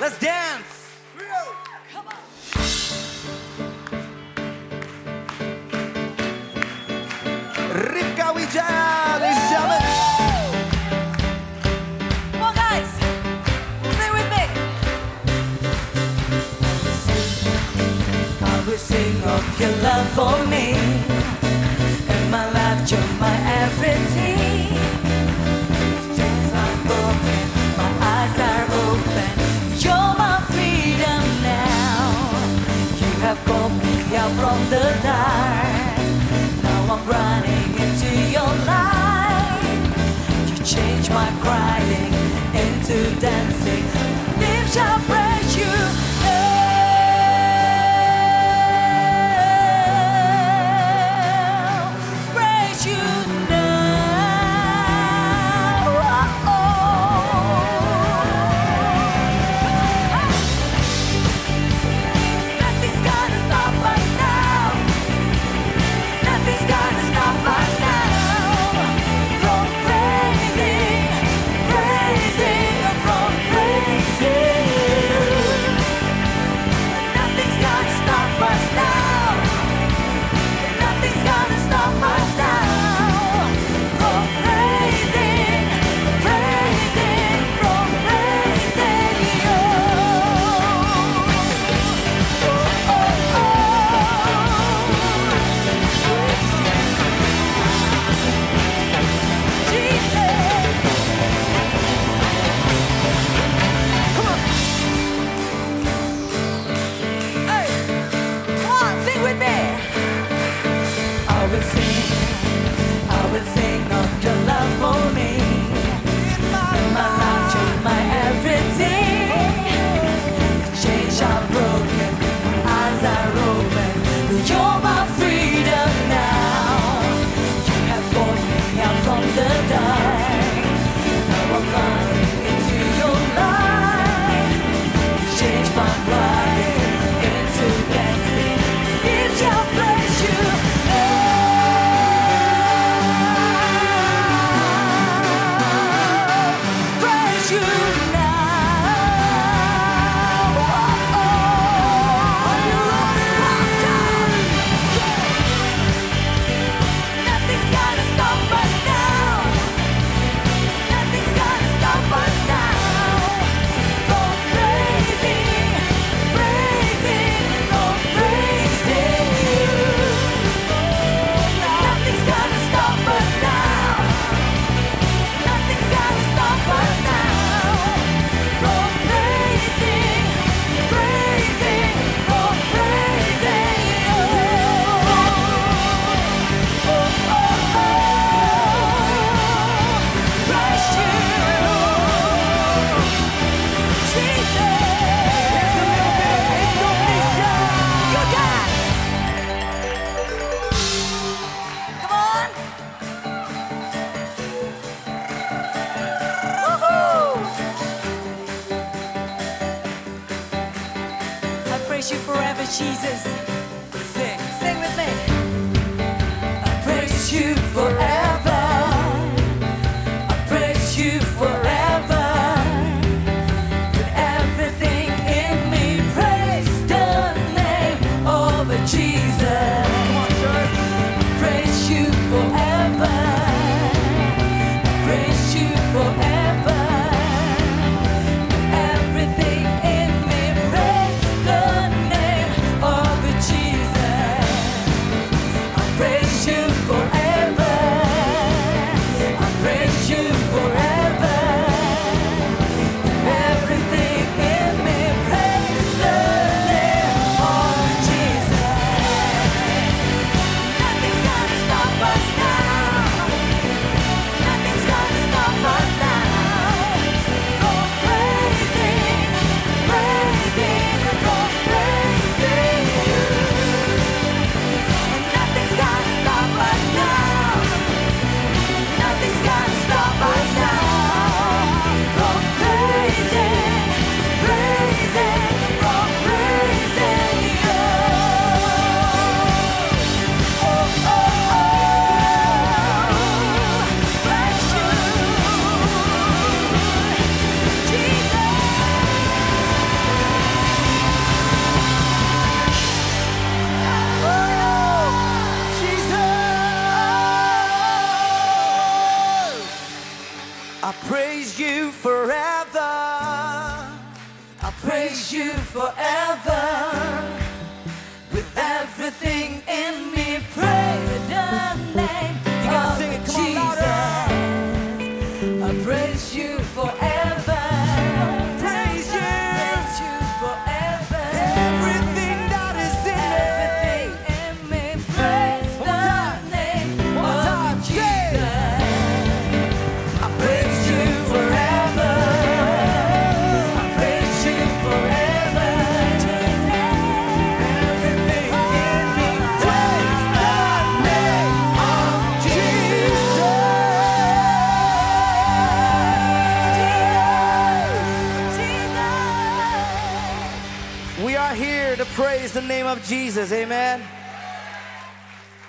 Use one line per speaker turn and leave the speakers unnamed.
Let's dance.
Come on. guys. Stay with me. I will Sing of your love for me have me out from the dark. Now I'm running into your light. You change my crying into dancing. praise you forever, Jesus. Sing, sing with me. I praise you forever. I praise you forever. With everything in me, praise the name of Jesus. I praise you forever. I praise you forever. With everything in me, praise the name.
Praise the name of Jesus. Amen.